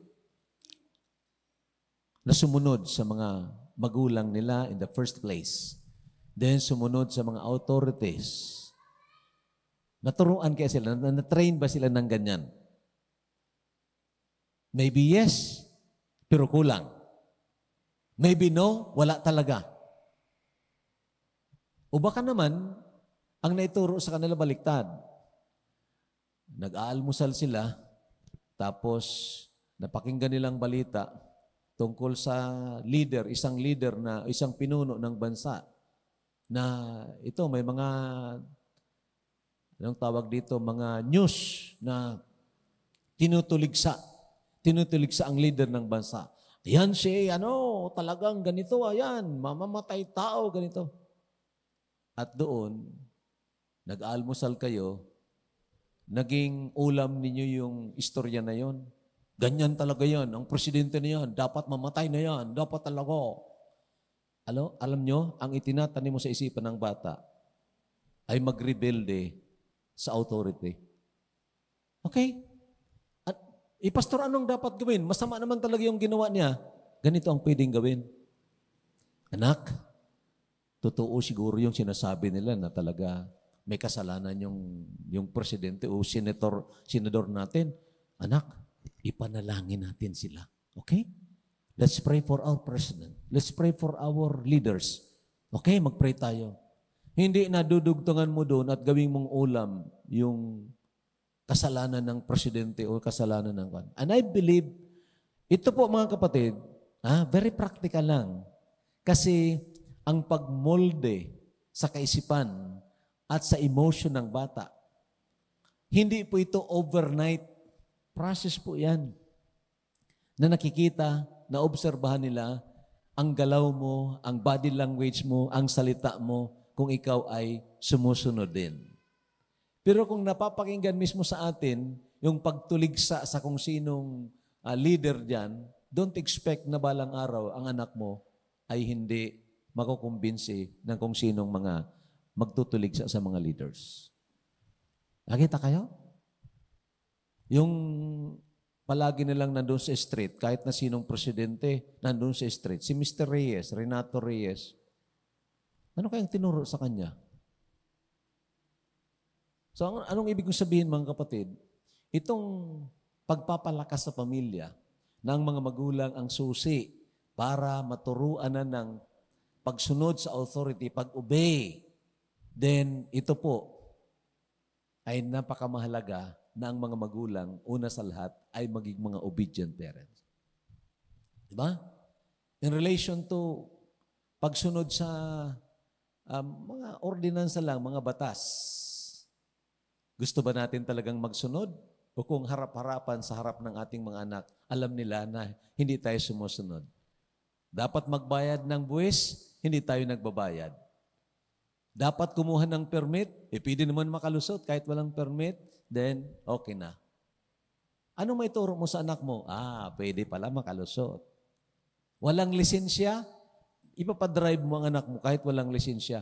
Na sumunod sa mga magulang nila in the first place. Then sumunod sa mga authorities. Naturuan kaya sila? Na-train ba sila ng ganyan? Maybe yes, pero kulang. Maybe no, wala talaga. O baka naman, ang naituro sa kanila baliktad. Nag-aalmusal sila, tapos napakinggan nilang balita tungkol sa leader, isang leader na isang pinuno ng bansa na ito may mga anong tawag dito, mga news na tinutuligsa. Tinutuligsa ang leader ng bansa. Ayan si, ano, talagang ganito, ayan, mamamatay tao, ganito. At doon, nag-almusal kayo, naging ulam ninyo yung istorya na yon. Ganyan talaga yan. Ang presidente na yan, dapat mamatay na yan. Dapat talaga. Alo, alam nyo, ang itinatanim mo sa isipan ng bata ay magrebelde sa authority. Okay? Eh, pastor, anong dapat gawin? Masama naman talaga yung ginawa niya. Ganito ang pwedeng gawin. Anak, totoo siguro yung sinasabi nila na talaga may kasalanan yung, yung presidente o senator, senador natin. Anak, ipanalangin natin sila. Okay? Let's pray for our president. Let's pray for our leaders. Okay, magpray tayo. Hindi na dudugtungan mo doon at gawing mong ulam yung kasalanan ng presidente o kasalanan ng kan. And I believe, ito po mga kapatid, ah, very practical lang. Kasi ang pagmolde sa kaisipan at sa emotion ng bata, hindi po ito overnight process po yan. Na nakikita, na obserbahan nila ang galaw mo, ang body language mo, ang salita mo, kung ikaw ay sumusunod din. Pero kung napapakinggan mismo sa atin, yung pagtuligsa sa kung sinong uh, leader diyan, don't expect na balang araw ang anak mo ay hindi makukumbinsi ng kung sinong mga magtutuligsa sa mga leaders. Nakita kayo? Yung palagi nilang nandun sa street, kahit na sinong presidente, nandun sa street. Si Mr. Reyes, Renato Reyes, ano kayang tinuro sa kanya? So, anong ibig kong sabihin mga kapatid? Itong pagpapalakas sa pamilya ng mga magulang ang susi para maturuan na ng pagsunod sa authority, pag-obey, then ito po ay napakamahalaga na ang mga magulang, una sa lahat, ay maging mga obedient parents. Diba? In relation to pagsunod sa um, mga ordinansa lang, mga batas. Gusto ba natin talagang magsunod? O kung harap-harapan sa harap ng ating mga anak, alam nila na hindi tayo sumusunod. Dapat magbayad ng buwis, hindi tayo nagbabayad. Dapat kumuha ng permit, eh pwede naman makalusot kahit walang permit, then okay na. Ano may turo mo sa anak mo? Ah, pwede pala makalusot. Walang lisensya, ipapadrive mo ang anak mo kahit walang lisensya.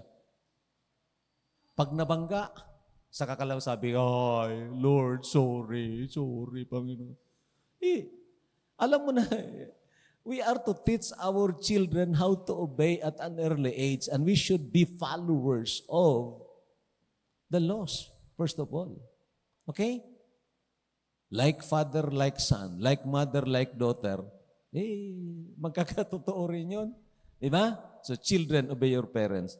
Pag nabangga, sa kakalaw sabi, Ay, Lord, sorry, sorry, Panginoon. Eh, alam mo na, we are to teach our children how to obey at an early age and we should be followers of the laws, first of all. Okay? Like father, like son. Like mother, like daughter. Eh, magkakatotoo rin yun. Di ba? So, children, obey your parents.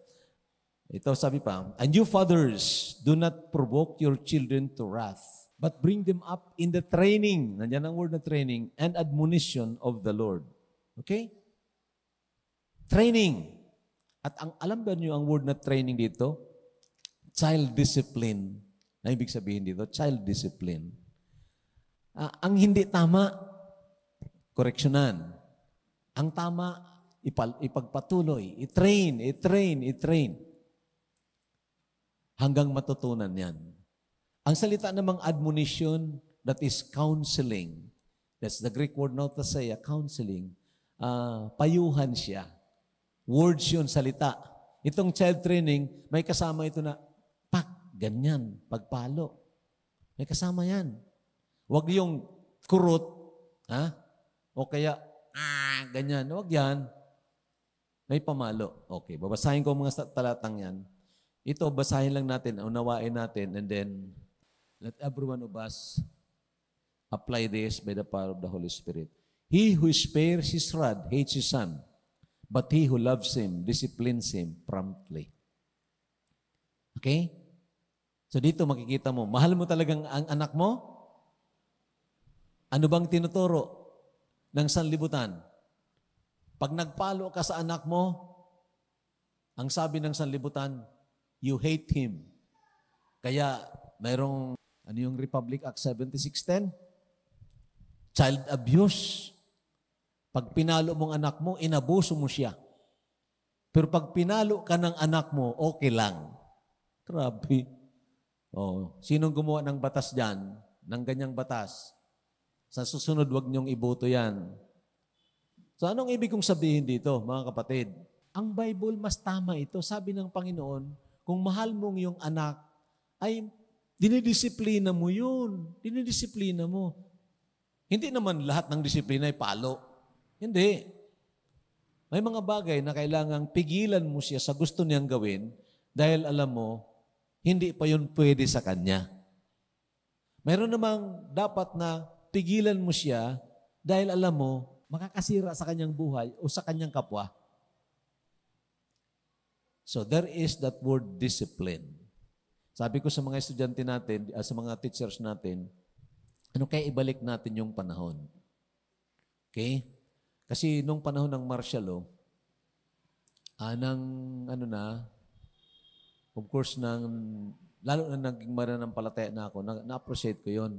Ito sabi pa, And you fathers, do not provoke your children to wrath, but bring them up in the training, nandiyan ang word na training, and admonition of the Lord. Okay? Training. At ang alam ba niyo ang word na training dito? Child discipline. Na ibig sabihin dito, child discipline. Uh, ang hindi tama, koreksyonan. Ang tama, ipal, ipagpatuloy, i-train, i-train, i-train. Hanggang matutunan yan. Ang salita namang admonition, that is counseling. That's the Greek word notasaya, counseling. Uh, payuhan siya. Words yun, salita. Itong child training, may kasama ito na Ganyan, pagpalo. May kasama yan. Huwag yung kurot, ha? O kaya, ah, ganyan. Huwag yan. May pamalo. Okay, babasahin ko mga talatang yan. Ito, basahin lang natin, unawain natin, and then let everyone of us apply this by the power of the Holy Spirit. He who spares his rod hates his son, but he who loves him disciplines him promptly. Okay? So dito makikita mo, mahal mo talagang ang anak mo? Ano bang tinuturo ng sanlibutan? Pag nagpalo ka sa anak mo, ang sabi ng sanlibutan, you hate him. Kaya mayroong, ano yung Republic Act 7610? Child abuse. Pag pinalo mong anak mo, inabuso mo siya. Pero pag pinalo ka ng anak mo, okay lang. Grabe. Oh, sinong gumawa ng batas diyan? Ng ganyang batas? Sa susunod, wag niyong iboto yan. So anong ibig kong sabihin dito, mga kapatid? Ang Bible, mas tama ito. Sabi ng Panginoon, kung mahal mong yung anak, ay dinidisiplina mo yun. Dinidisiplina mo. Hindi naman lahat ng disiplina ay palo. Hindi. May mga bagay na kailangang pigilan mo siya sa gusto niyang gawin dahil alam mo, hindi pa yun pwede sa kanya. Mayroon namang dapat na pigilan mo siya dahil alam mo, makakasira sa kanyang buhay o sa kanyang kapwa. So there is that word discipline. Sabi ko sa mga estudyante natin, uh, sa mga teachers natin, ano kaya ibalik natin yung panahon? Okay? Kasi nung panahon ng martial law, ah, ng, ano na, of course, ng, lalo na naging mananampalataya na ako, na, na-appreciate ko yon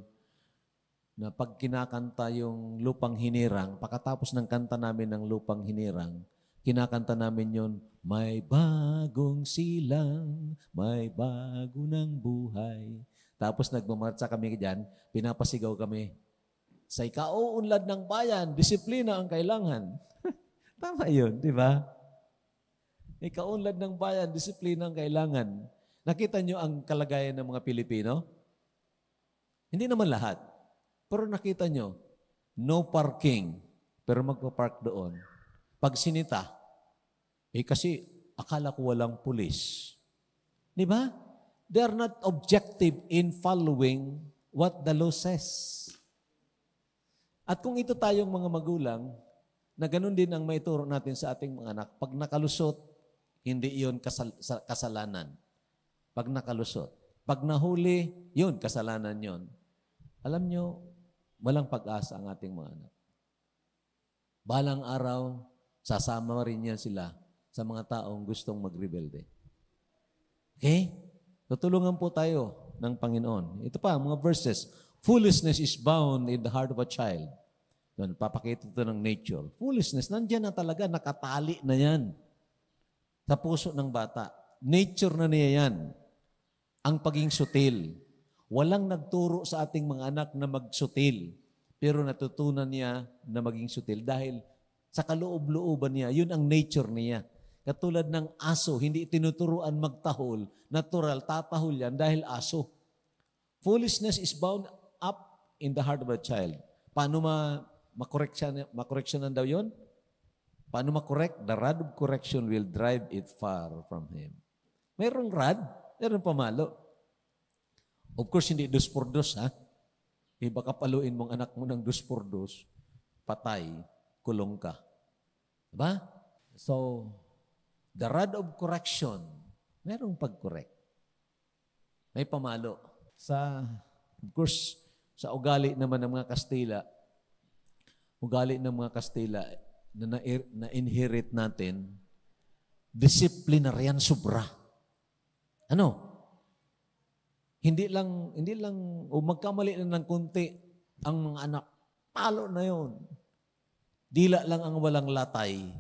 na pag kinakanta yung lupang hinirang, pagkatapos ng kanta namin ng lupang hinirang, kinakanta namin yon may bagong silang, may bago ng buhay. Tapos nagmamarcha kami dyan, pinapasigaw kami. Sa ikauunlad ng bayan, disiplina ang kailangan. Tama yun, di ba? Ikaunlad ng bayan, disiplina ang kailangan. Nakita nyo ang kalagayan ng mga Pilipino? Hindi naman lahat. Pero nakita nyo, no parking, pero magpa-park doon. Pag sinita, eh kasi akala ko walang pulis. Di ba? They are not objective in following what the law says. At kung ito tayong mga magulang, na ganun din ang maituro natin sa ating mga anak, pag nakalusot, hindi iyon kasal- kasalanan. Pag nakalusot. Pag nahuli, yun, kasalanan yon. Alam nyo, walang pag-asa ang ating mga anak. Balang araw, sasama rin yan sila sa mga taong gustong magrebelde. Okay? Tutulungan po tayo ng Panginoon. Ito pa, mga verses. Foolishness is bound in the heart of a child. Doon, papakita ito ng nature. Foolishness, nandiyan na talaga, nakatali na yan sa puso ng bata. Nature na niya yan. Ang paging sutil. Walang nagturo sa ating mga anak na magsutil. Pero natutunan niya na maging sutil dahil sa kaloob-looban niya, yun ang nature niya. Katulad ng aso, hindi tinuturuan magtahol. Natural, tatahol yan dahil aso. Foolishness is bound up in the heart of a child. Paano ma makorreksyon, makorreksyonan daw yon? Paano makorek? The rod of correction will drive it far from him. Mayroong rod, mayroong pamalo. Of course, hindi dos por dos, ha? Eh, baka paluin mong anak mo ng dos por dos, patay, kulong ka. Diba? So, the rod of correction, merong pag-correct. May pamalo. Sa, of course, sa ugali naman ng mga Kastila, ugali ng mga Kastila na na-inherit natin, disciplinaryan sobra. Ano? Hindi lang, hindi lang, o magkamali na ng kunti ang mga anak, palo na yon. Dila lang ang walang latay.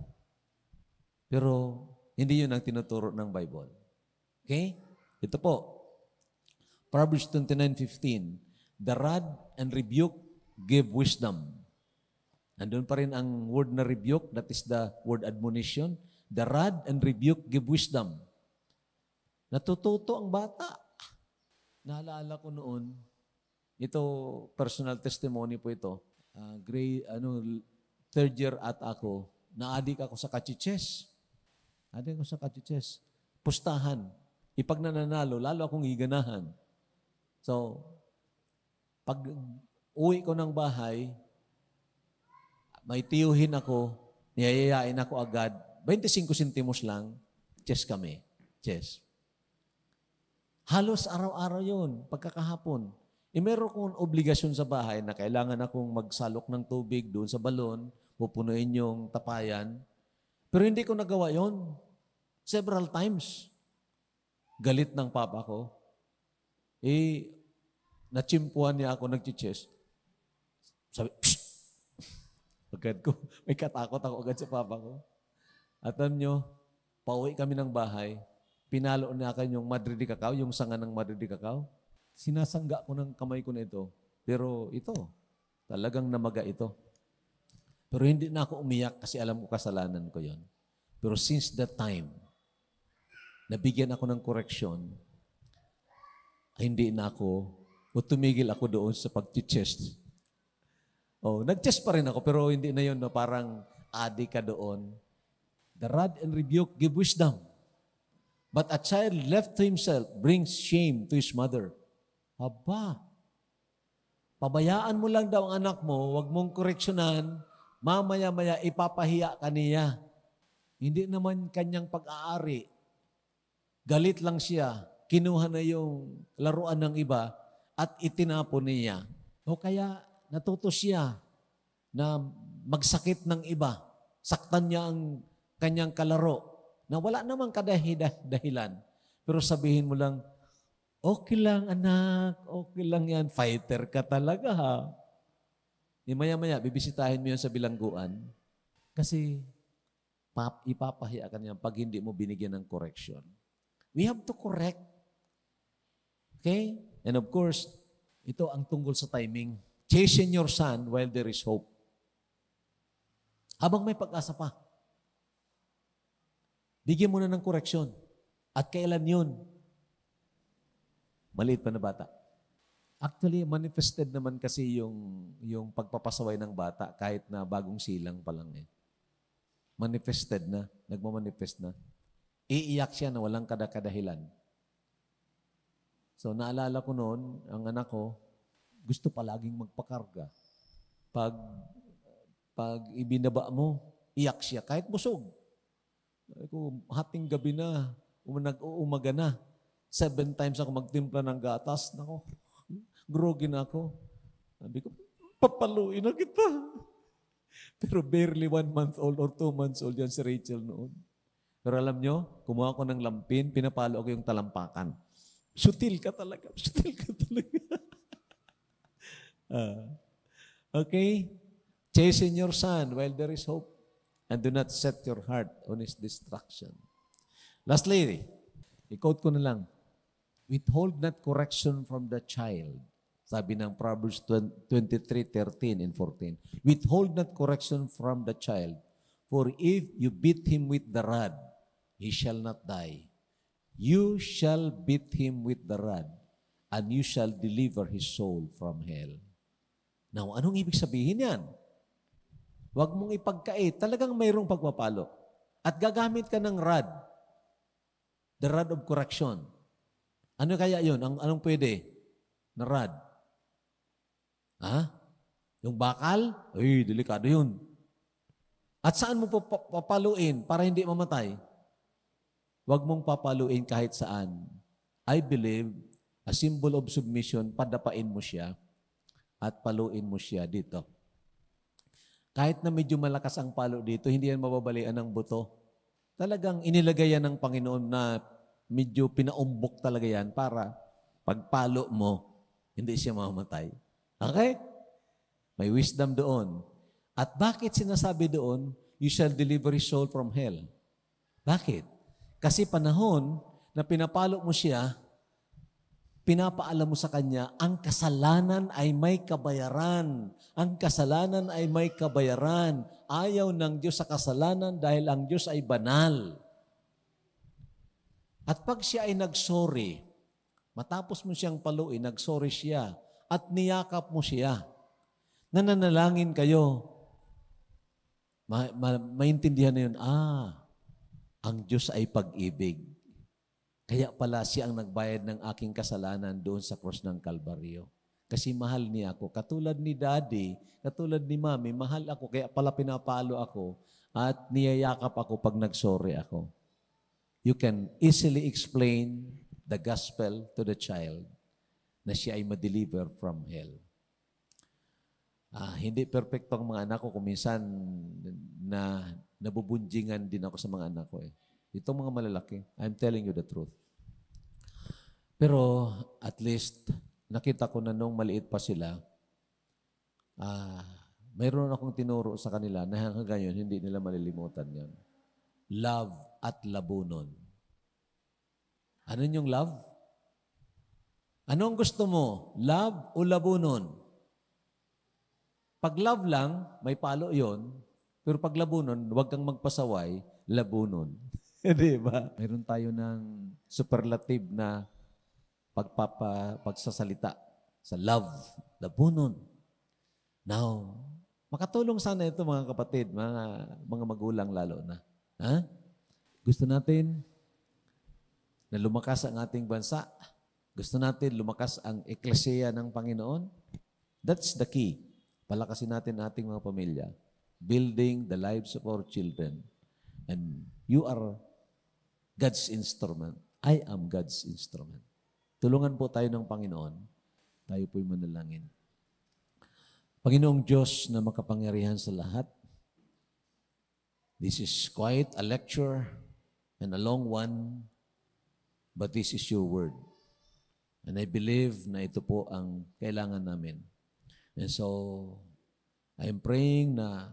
Pero hindi yun ang tinuturo ng Bible. Okay? Ito po. Proverbs 29.15 The rod and rebuke give wisdom. Nandun pa rin ang word na rebuke, that is the word admonition. The rod and rebuke give wisdom. Natututo ang bata. Naalala ko noon, ito, personal testimony po ito. Uh, grade, ano, third year at ako, naadik ako sa kachiches. Adik ako sa kachiches. Pustahan. Ipag nananalo, lalo akong iganahan. So, pag uwi ko ng bahay, may tiyuhin ako, niyayayain ako agad, 25 sentimos lang, chess kami. Chess. Halos araw-araw yun, pagkakahapon. E meron kong obligasyon sa bahay na kailangan akong magsalok ng tubig doon sa balon, pupunuin yung tapayan. Pero hindi ko nagawa yon Several times. Galit ng papa ko. Eh, nachimpuan niya ako, nag-chest. Sabi, Psst! Agad ko, may katakot ako agad sa papa ko. At alam nyo, pauwi kami ng bahay, pinalo na akin yung Madrid Cacao, yung sanga ng Madrid Cacao. Sinasangga ko ng kamay ko na ito. Pero ito, talagang namaga ito. Pero hindi na ako umiyak kasi alam ko kasalanan ko yon. Pero since that time, nabigyan ako ng correction, hindi na ako, o tumigil ako doon sa pag-chest. Oh, nag-chest pa rin ako, pero hindi na yon no, parang adi ka doon. The rod and rebuke give wisdom. But a child left to himself brings shame to his mother. Aba, pabayaan mo lang daw ang anak mo, wag mong koreksyonan, mamaya-maya ipapahiya ka niya. Hindi naman kanyang pag-aari. Galit lang siya, kinuha na yung laruan ng iba at itinapon niya. O kaya natuto siya na magsakit ng iba. Saktan niya ang kanyang kalaro na wala namang kadahilan. Pero sabihin mo lang, Okay lang, anak. Okay lang yan. Fighter ka talaga, ha? Di maya-maya, bibisitahin mo yan sa bilangguan. Kasi, pap, ipapahiya ka niyan pag hindi mo binigyan ng correction. We have to correct. Okay? And of course, ito ang tungkol sa timing. Chasten your son while there is hope. Habang may pag-asa pa. Bigyan mo na ng correction. At kailan yun? Maliit pa na bata. Actually, manifested naman kasi yung, yung pagpapasaway ng bata kahit na bagong silang pa lang eh. Manifested na, nagmamanifest na. Iiyak siya na walang kadakadahilan. So naalala ko noon, ang anak ko, gusto palaging magpakarga. Pag, pag ibinaba mo, iyak siya kahit busog. Ako, hating gabi na, nag-uumaga na. Seven times ako magtimpla ng gatas. Nako, grogi na ako. Sabi ko, papaluin na kita. Pero barely one month old or two months old yan si Rachel noon. Pero alam nyo, kumuha ko ng lampin, pinapalo ako yung talampakan. Sutil ka talaga. Sutil ka talaga. uh, okay? Chasten your son while there is hope. And do not set your heart on his destruction. Lastly, i-quote ko na lang. Withhold not correction from the child. Sabi ng Proverbs 23, 13 and 14. Withhold not correction from the child, for if you beat him with the rod, he shall not die. You shall beat him with the rod, and you shall deliver his soul from hell. Now, anong ibig sabihin yan? Huwag mong ipagkait. Talagang mayroong pagpapalo. At gagamit ka ng rod. The rod of correction. Ano kaya yun? Ang, anong pwede? Na rod. Ha? Yung bakal? Ay, delikado yun. At saan mo papaluin para hindi mamatay? Huwag mong papaluin kahit saan. I believe, a symbol of submission, padapain mo siya at paluin mo siya dito. Kahit na medyo malakas ang palo dito, hindi yan mababalian ng buto. Talagang inilagay yan ng Panginoon na medyo pinaumbok talaga yan para pagpalo mo, hindi siya mamamatay. Okay? May wisdom doon. At bakit sinasabi doon, you shall deliver his soul from hell? Bakit? Kasi panahon na pinapalo mo siya, pinapaalam mo sa kanya, ang kasalanan ay may kabayaran. Ang kasalanan ay may kabayaran. Ayaw ng Diyos sa kasalanan dahil ang Diyos ay banal. At pag siya ay nagsorry, matapos mo siyang paluin, nagsorry siya, at niyakap mo siya, nananalangin kayo, ma- ma- maintindihan na yun, ah, ang Diyos ay pag-ibig. Kaya pala siya ang nagbayad ng aking kasalanan doon sa cross ng Kalbaryo. Kasi mahal niya ako. Katulad ni daddy, katulad ni mami, mahal ako. Kaya pala pinapalo ako at niyayakap ako pag nagsorry ako you can easily explain the gospel to the child na siya ay ma-deliver from hell. Ah, hindi perfecto ang mga anak ko. Kung minsan, na nabubunjingan din ako sa mga anak ko eh. Itong mga malalaki, I'm telling you the truth. Pero at least, nakita ko na nung maliit pa sila, ah, mayroon akong tinuro sa kanila na hanggang ngayon, hindi nila malilimutan yon. Love at labunon. Ano yung love? Ano ang gusto mo? Love o labunon? Pag love lang, may palo yon. Pero pag labunon, huwag kang magpasaway, labunon. Di ba? Mayroon tayo ng superlative na pagpapa, pagsasalita sa love, labunon. Now, makatulong sana ito mga kapatid, mga, mga magulang lalo na. Ha? Gusto natin na lumakas ang ating bansa. Gusto natin lumakas ang eklesiya ng Panginoon. That's the key. Palakasin natin ating mga pamilya. Building the lives of our children. And you are God's instrument. I am God's instrument. Tulungan po tayo ng Panginoon. Tayo po'y manalangin. Panginoong Diyos na makapangyarihan sa lahat, this is quite a lecture and a long one, but this is your word. And I believe na ito po ang kailangan namin. And so, I am praying na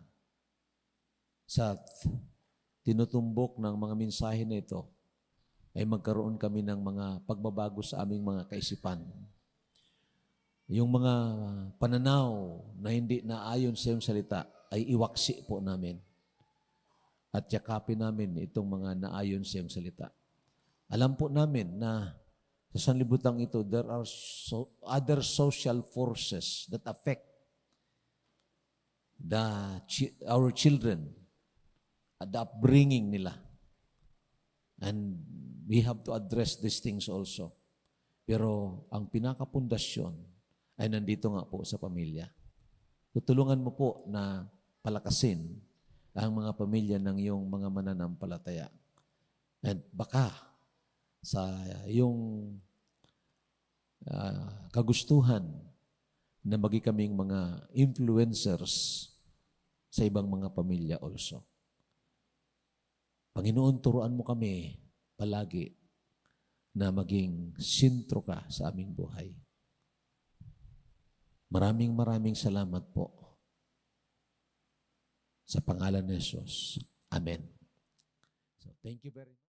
sa tinutumbok ng mga mensahe na ito, ay magkaroon kami ng mga pagbabago sa aming mga kaisipan. Yung mga pananaw na hindi naayon sa iyong salita ay iwaksi po namin. At yakapin namin itong mga naayon sa iyong salita. Alam po namin na sa sanlibutan ito, there are so, other social forces that affect the our children at the upbringing nila. And we have to address these things also. Pero ang pinakapundasyon ay nandito nga po sa pamilya. Tutulungan mo po na palakasin ang mga pamilya ng iyong mga mananampalataya. And baka sa iyong ah, kagustuhan na magi kaming mga influencers sa ibang mga pamilya also. Panginoon, turuan mo kami palagi na maging sintro ka sa aming buhay. Maraming maraming salamat po sa pangalan ni Jesus. Amen. So, thank you very much.